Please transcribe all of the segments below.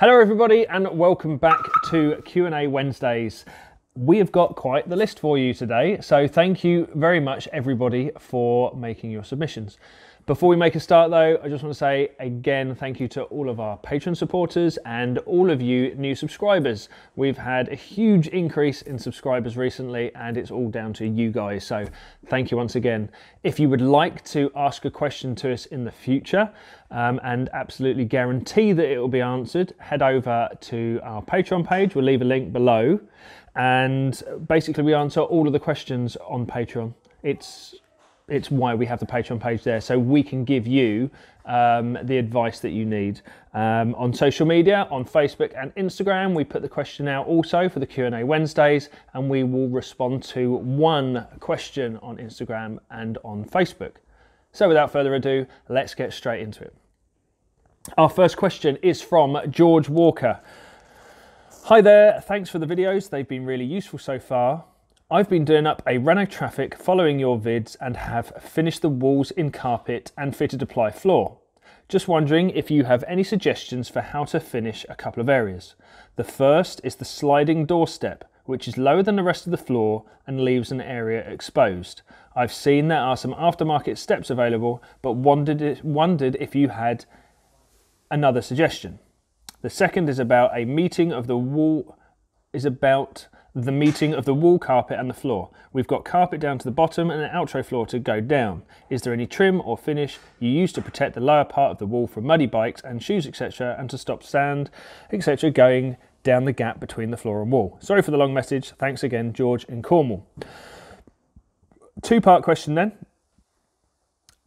Hello everybody and welcome back to Q&A Wednesdays. We have got quite the list for you today, so thank you very much everybody for making your submissions. Before we make a start though, I just want to say again thank you to all of our Patreon supporters and all of you new subscribers. We've had a huge increase in subscribers recently and it's all down to you guys, so thank you once again. If you would like to ask a question to us in the future um, and absolutely guarantee that it will be answered, head over to our Patreon page, we'll leave a link below and basically we answer all of the questions on Patreon. It's it's why we have the Patreon page there, so we can give you um, the advice that you need. Um, on social media, on Facebook and Instagram, we put the question out also for the Q&A Wednesdays, and we will respond to one question on Instagram and on Facebook. So without further ado, let's get straight into it. Our first question is from George Walker. Hi there, thanks for the videos. They've been really useful so far. I've been doing up a Renault Trafic following your vids and have finished the walls in carpet and fitted a ply floor. Just wondering if you have any suggestions for how to finish a couple of areas. The first is the sliding doorstep, which is lower than the rest of the floor and leaves an area exposed. I've seen there are some aftermarket steps available, but wondered, wondered if you had another suggestion. The second is about a meeting of the wall is about the meeting of the wall carpet and the floor. We've got carpet down to the bottom and an Altro floor to go down. Is there any trim or finish you use to protect the lower part of the wall from muddy bikes and shoes etc and to stop sand etc going down the gap between the floor and wall? Sorry for the long message. Thanks again George in Cornwall. Two part question then.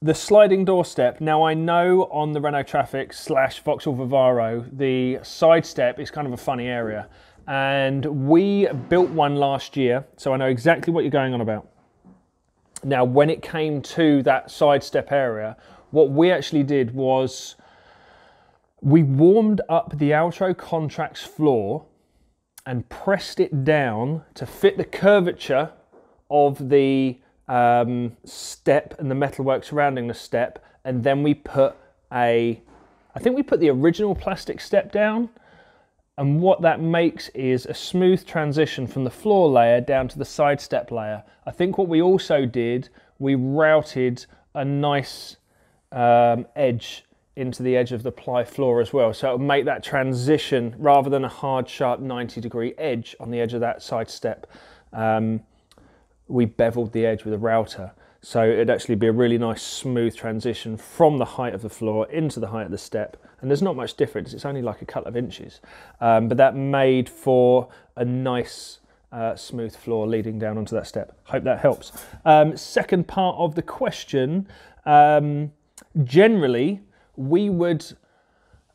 The sliding door step. Now I know on the Renault Trafic slash Vauxhall Vivaro, the side step is kind of a funny area and we built one last year, so I know exactly what you're going on about. Now, when it came to that side step area, what we actually did was we warmed up the Altro Contracts floor and pressed it down to fit the curvature of the um, step and the metalwork surrounding the step, and then we put a, I think we put the original plastic step down, and what that makes is a smooth transition from the floor layer down to the side step layer. I think what we also did, we routed a nice um, edge into the edge of the ply floor as well. So it'll make that transition rather than a hard, sharp 90 degree edge on the edge of that side step. Um, we beveled the edge with a router. So it'd actually be a really nice smooth transition from the height of the floor into the height of the step. And there's not much difference, it's only like a couple of inches. Um, but that made for a nice uh, smooth floor leading down onto that step. Hope that helps. Um, second part of the question, um, generally we would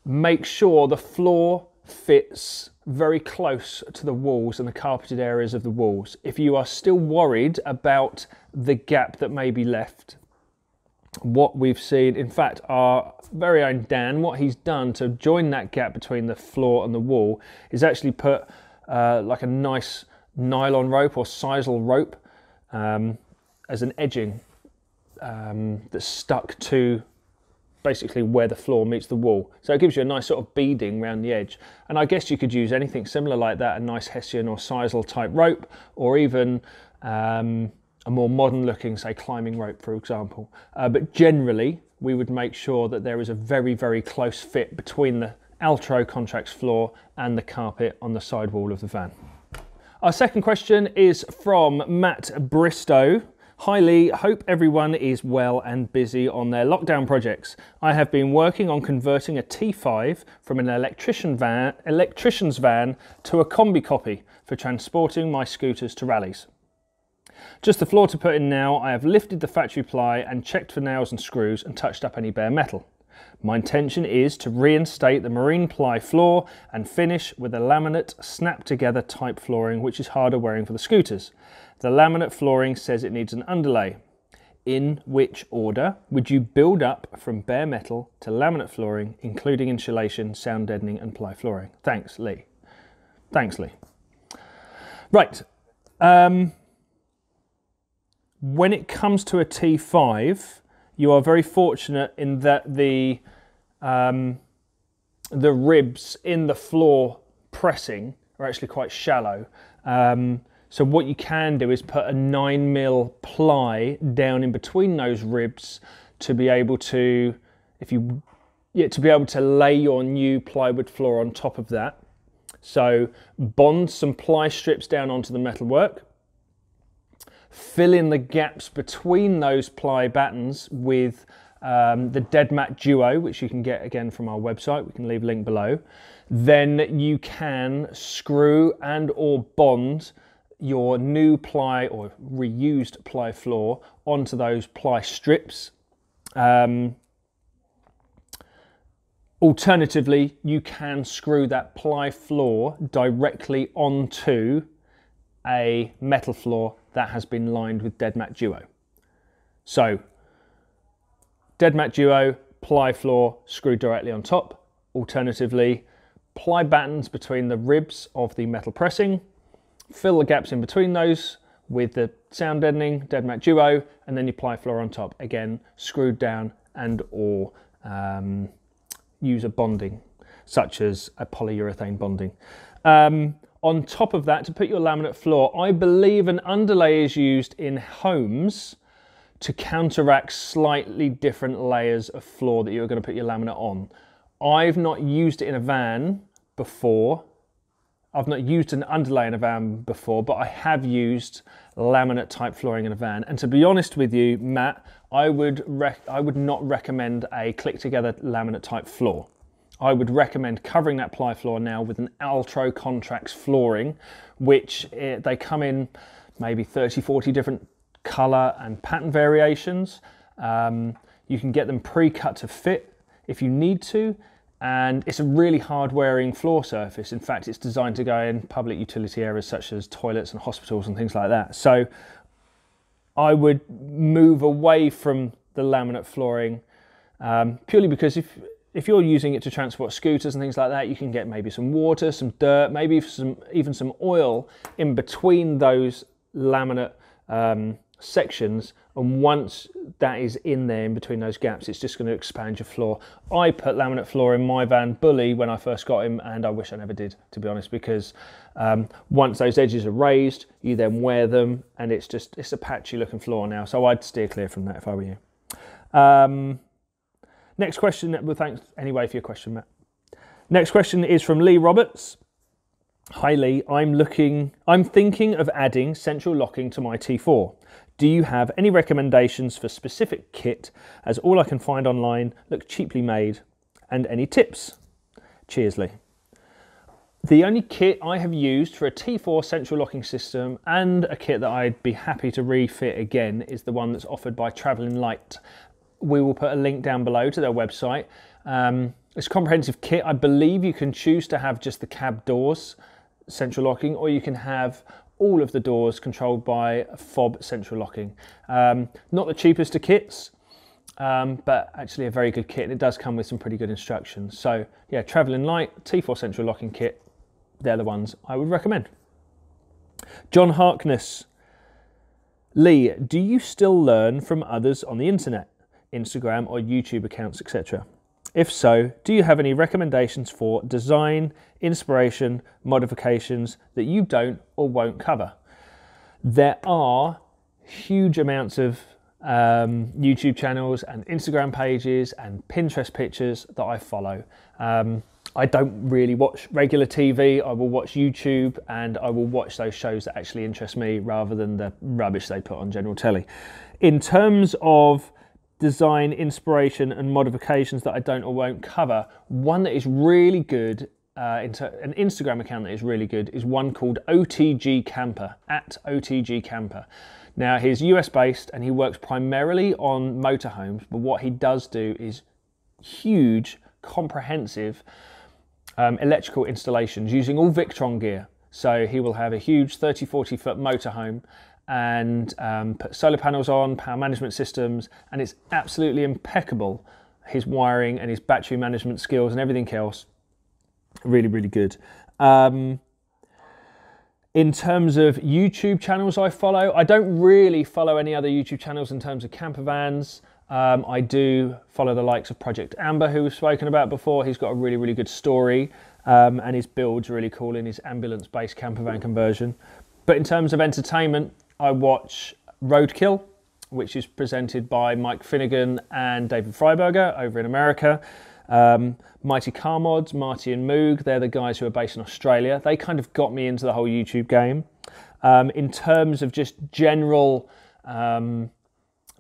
make sure the floor fits very close to the walls and the carpeted areas of the walls. If you are still worried about the gap that may be left, what we've seen, in fact, our very own Dan, what he's done to join that gap between the floor and the wall is actually put uh, like a nice nylon rope or sisal rope um, as an edging um, that's stuck to basically where the floor meets the wall. So it gives you a nice sort of beading around the edge. And I guess you could use anything similar like that, a nice Hessian or sisal type rope, or even um, a more modern looking, say, climbing rope, for example. Uh, but generally, we would make sure that there is a very, very close fit between the Altro contracts floor and the carpet on the side wall of the van. Our second question is from Matt Bristow. Hi Lee, hope everyone is well and busy on their lockdown projects. I have been working on converting a T5 from an electrician van, electrician's van to a combi copy for transporting my scooters to rallies. Just the floor to put in now, I have lifted the factory ply and checked for nails and screws and touched up any bare metal. My intention is to reinstate the marine ply floor and finish with a laminate snap together type flooring which is harder wearing for the scooters. The laminate flooring says it needs an underlay. In which order would you build up from bare metal to laminate flooring, including insulation, sound deadening, and ply flooring? Thanks, Lee. Thanks, Lee. Right. Um, when it comes to a T5, you are very fortunate in that the um, the ribs in the floor pressing are actually quite shallow. Um, so what you can do is put a nine mil ply down in between those ribs to be able to, if you, yeah, to be able to lay your new plywood floor on top of that. So bond some ply strips down onto the metalwork, fill in the gaps between those ply battens with um, the Dead Mat Duo, which you can get again from our website. We can leave a link below. Then you can screw and or bond your new ply or reused ply floor onto those ply strips. Um, alternatively, you can screw that ply floor directly onto a metal floor that has been lined with Dead Mat Duo. So, Dead Mat Duo, ply floor, screwed directly on top. Alternatively, ply battens between the ribs of the metal pressing, fill the gaps in between those with the sound deadening Dead Mat Duo, and then you ply floor on top. Again, screwed down and or um, use a bonding, such as a polyurethane bonding. Um, on top of that, to put your laminate floor, I believe an underlay is used in homes to counteract slightly different layers of floor that you're going to put your laminate on. I've not used it in a van before. I've not used an underlay in a van before, but I have used laminate type flooring in a van. And to be honest with you, Matt, I would I would not recommend a click together laminate type floor. I would recommend covering that ply floor now with an Altro Contracts flooring, which eh, they come in maybe 30, 40 different color and pattern variations. Um, you can get them pre-cut to fit if you need to, and it's a really hard wearing floor surface. In fact, it's designed to go in public utility areas such as toilets and hospitals and things like that. So I would move away from the laminate flooring um, purely because if if you're using it to transport scooters and things like that, you can get maybe some water, some dirt, maybe some even some oil in between those laminate um, sections. And once that is in there in between those gaps it's just going to expand your floor. I put laminate floor in my van bully when i first got him and i wish i never did to be honest because um, once those edges are raised you then wear them and it's just it's a patchy looking floor now. So i'd steer clear from that if i were you. Um, next question well thanks anyway for your question matt next question is from lee roberts Hi Lee, I'm looking I'm thinking of adding central locking to my T4. Do you have any recommendations for specific kit as all I can find online look cheaply made and any tips? Cheers Lee. The only kit I have used for a T4 central locking system and a kit that I'd be happy to refit again is the one that's offered by Travelin Lite. We will put a link down below to their website. Um, it's a comprehensive kit. I believe you can choose to have just the cab doors central locking or you can have all of the doors controlled by fob central locking. Um, not the cheapest of kits, um, but actually a very good kit and it does come with some pretty good instructions. So yeah, Travelin Lite, T4 central locking kit, they're the ones I would recommend. John Harkness. Lee, do you still learn from others on the internet, Instagram or YouTube accounts, etc.? If so, do you have any recommendations for design, inspiration, modifications that you don't or won't cover? There are huge amounts of um, YouTube channels and Instagram pages and Pinterest pictures that I follow. Um, I don't really watch regular TV. I will watch YouTube and I will watch those shows that actually interest me rather than the rubbish they put on general telly. In terms of design, inspiration, and modifications that I don't or won't cover. One that is really good, uh, an Instagram account that is really good, is one called OTG Camper, at OTG Camper. Now, he's US based and he works primarily on motorhomes, but what he does do is huge, comprehensive um, electrical installations using all Victron gear. So he will have a huge 30, 40 foot motorhome and um, put solar panels on, power management systems, and it's absolutely impeccable. His wiring and his battery management skills and everything else, really, really good. Um, in terms of YouTube channels I follow, I don't really follow any other YouTube channels in terms of camper vans. Um, I do follow the likes of Project Amber, who we've spoken about before. He's got a really, really good story, um, and his build's really cool in his ambulance-based camper van conversion. But in terms of entertainment, I watch Roadkill, which is presented by Mike Finnegan and David Freiberger over in America. Um, Mighty Car Mods, Marty and Moog, they're the guys who are based in Australia. They kind of got me into the whole YouTube game. Um, in terms of just general um,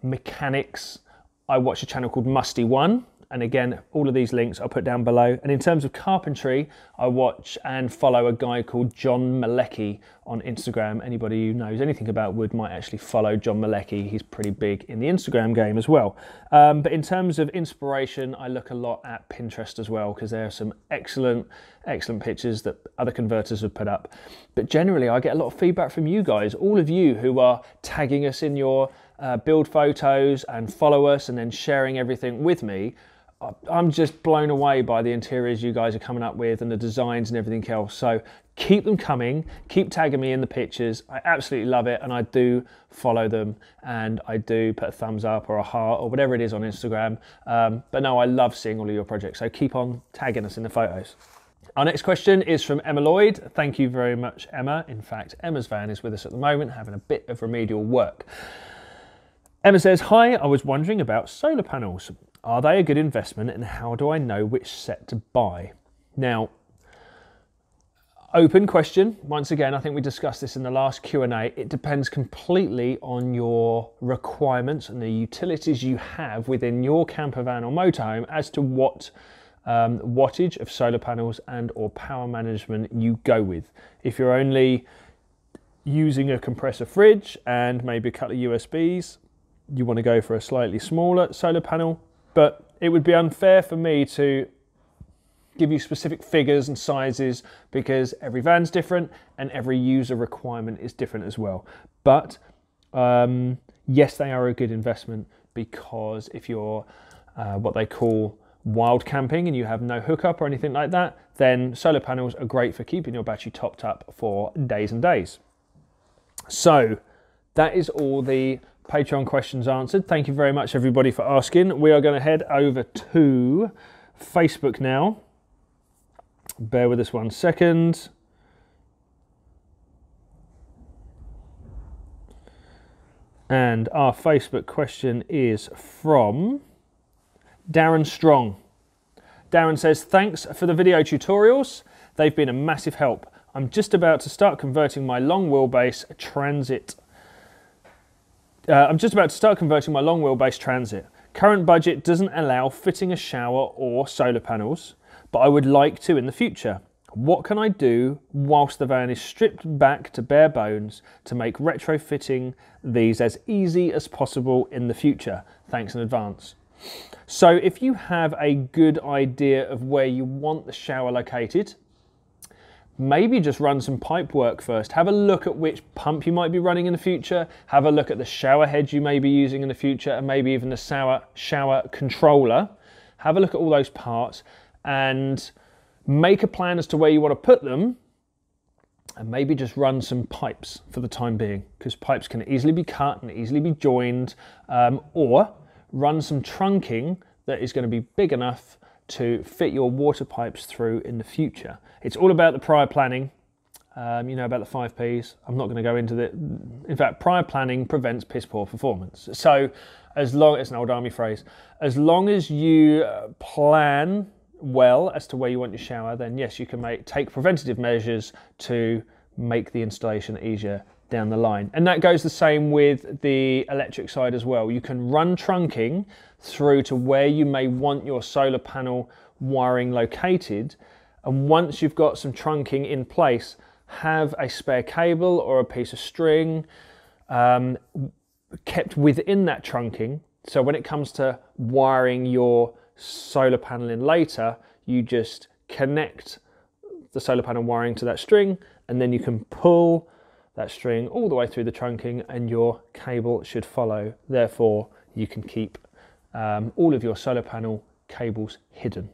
mechanics, I watch a channel called Mustie1, and again, all of these links I'll put down below. And in terms of carpentry, I watch and follow a guy called John Malecki on Instagram. Anybody who knows anything about wood might actually follow John Malecki. He's pretty big in the Instagram game as well. Um, but in terms of inspiration, I look a lot at Pinterest as well because there are some excellent, excellent pictures that other converters have put up. But generally, I get a lot of feedback from you guys, all of you who are tagging us in your uh, build photos and follow us and then sharing everything with me. I'm just blown away by the interiors you guys are coming up with and the designs and everything else. So keep them coming, keep tagging me in the pictures. I absolutely love it and I do follow them and I do put a thumbs up or a heart or whatever it is on Instagram. Um, but no, I love seeing all of your projects. So keep on tagging us in the photos. Our next question is from Emma Lloyd. Thank you very much, Emma. In fact, Emma's van is with us at the moment having a bit of remedial work. Emma says, Hi, I was wondering about solar panels. Are they a good investment and how do I know which set to buy? Now, open question. Once again, I think we discussed this in the last Q&A. It depends completely on your requirements and the utilities you have within your camper van or motorhome as to what um, wattage of solar panels and or power management you go with. If you're only using a compressor fridge and maybe a couple of USBs, you want to go for a slightly smaller solar panel but it would be unfair for me to give you specific figures and sizes because every van's different and every user requirement is different as well. But um, yes, they are a good investment because if you're uh, what they call wild camping and you have no hookup or anything like that, then solar panels are great for keeping your battery topped up for days and days. So that is all the Patreon questions answered. Thank you very much, everybody, for asking. We are going to head over to Facebook now. Bear with us one second. And our Facebook question is from Darren Strong. Darren says, Thanks for the video tutorials. They've been a massive help. I'm just about to start converting my long wheelbase transit uh, I'm just about to start converting my long wheelbase transit. Current budget doesn't allow fitting a shower or solar panels, but I would like to in the future. What can I do whilst the van is stripped back to bare bones to make retrofitting these as easy as possible in the future? Thanks in advance. So if you have a good idea of where you want the shower located, maybe just run some pipe work first. Have a look at which pump you might be running in the future. Have a look at the shower head you may be using in the future and maybe even the shower, shower controller. Have a look at all those parts and make a plan as to where you want to put them and maybe just run some pipes for the time being because pipes can easily be cut and easily be joined um, or run some trunking that is going to be big enough to fit your water pipes through in the future. It's all about the prior planning. Um, you know about the five P's. I'm not going to go into the. In fact, prior planning prevents piss poor performance. So, as long it's an old army phrase, as long as you uh, plan well as to where you want your shower, then yes, you can make take preventative measures to make the installation easier down the line. And that goes the same with the electric side as well. You can run trunking through to where you may want your solar panel wiring located. And once you've got some trunking in place, have a spare cable or a piece of string um, kept within that trunking. So when it comes to wiring your solar panel in later, you just connect the solar panel wiring to that string and then you can pull that string all the way through the trunking and your cable should follow. Therefore, you can keep um, all of your solar panel cables hidden.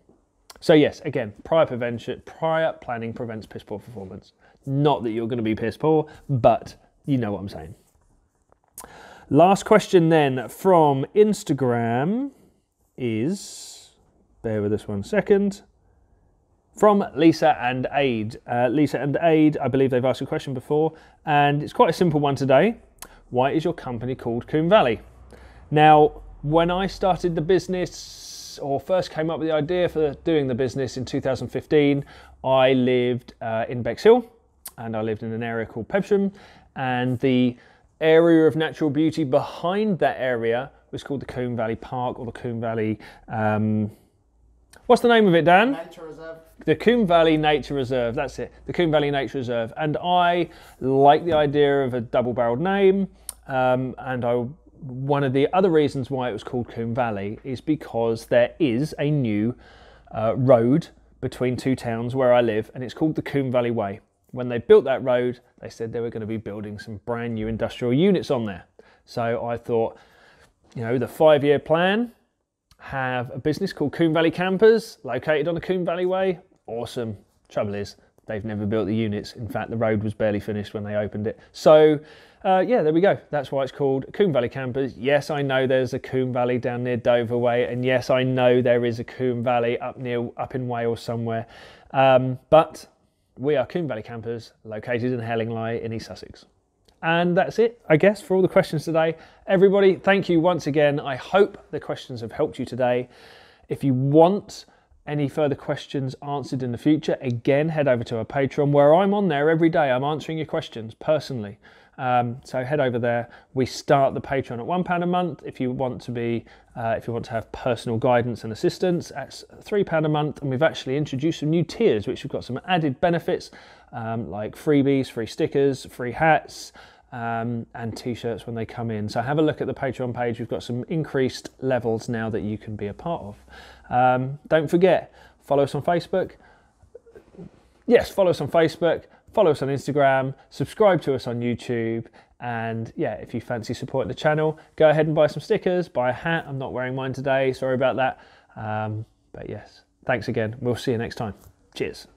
So yes, again, prior prevention, prior planning prevents piss poor performance. Not that you're going to be piss poor, but you know what I'm saying. Last question then from Instagram is, bear with us one second, from Lisa and Ade. Uh, Lisa and Ade, I believe they've asked a question before, and it's quite a simple one today. Why is your company called Combe Valley? Now, when I started the business or first came up with the idea for doing the business in 2015, I lived uh, in Bexhill and I lived in an area called Pebsham, and the area of natural beauty behind that area was called the Combe Valley Park or the Combe Valley. Um, what's the name of it, Dan? Nature Reserve. The Combe Valley Nature Reserve, that's it, the Combe Valley Nature Reserve. And I like the idea of a double barreled name. Um, and I, one of the other reasons why it was called Combe Valley is because there is a new uh, road between two towns where I live, and it's called the Combe Valley Way. When they built that road, they said they were going to be building some brand new industrial units on there. So I thought, you know, the five year plan, have a business called Combe Valley Campers, located on the Combe Valley Way. Awesome. Trouble is, they've never built the units. In fact, the road was barely finished when they opened it. So, uh, yeah, there we go. That's why it's called Combe Valley Campers. Yes, I know there's a Combe Valley down near Dover Way, and yes, I know there is a Combe Valley up near up in Wales somewhere. Um, but we are Combe Valley Campers, located in Hellingley in East Sussex. And that's it, I guess, for all the questions today. Everybody, thank you once again. I hope the questions have helped you today. If you want any further questions answered in the future, again, head over to our Patreon where I'm on there every day. I'm answering your questions personally. Um, so head over there. We start the Patreon at one pound a month. If you want to be, uh, if you want to have personal guidance and assistance, that's three pound a month. And we've actually introduced some new tiers, which have got some added benefits um, like freebies, free stickers, free hats um, and t-shirts when they come in. So have a look at the Patreon page. We've got some increased levels now that you can be a part of. Um, don't forget, follow us on Facebook. Yes, follow us on Facebook. Follow us on Instagram. Subscribe to us on YouTube. And yeah, if you fancy supporting the channel, go ahead and buy some stickers. Buy a hat. I'm not wearing mine today. Sorry about that. Um, but yes, thanks again. We'll see you next time. Cheers.